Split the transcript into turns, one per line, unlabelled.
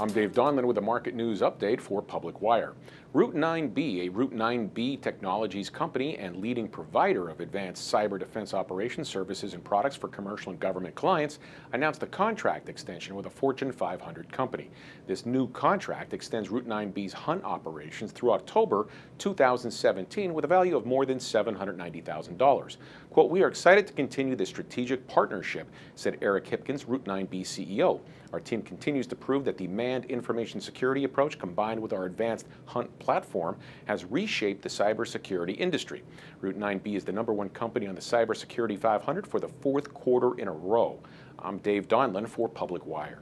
I'm Dave Donlin with a market news update for Public Wire. Root9B, a Root9B Technologies company and leading provider of advanced cyber defense operations services and products for commercial and government clients, announced a contract extension with a Fortune 500 company. This new contract extends Root9B's hunt operations through October 2017 with a value of more than $790,000. Quote, we are excited to continue this strategic partnership, said Eric Hipkins, Root9B CEO. Our team continues to prove that the manned information security approach combined with our advanced Hunt platform has reshaped the cybersecurity industry. Root9B is the number one company on the Cybersecurity 500 for the fourth quarter in a row. I'm Dave Donlin for Public Wire.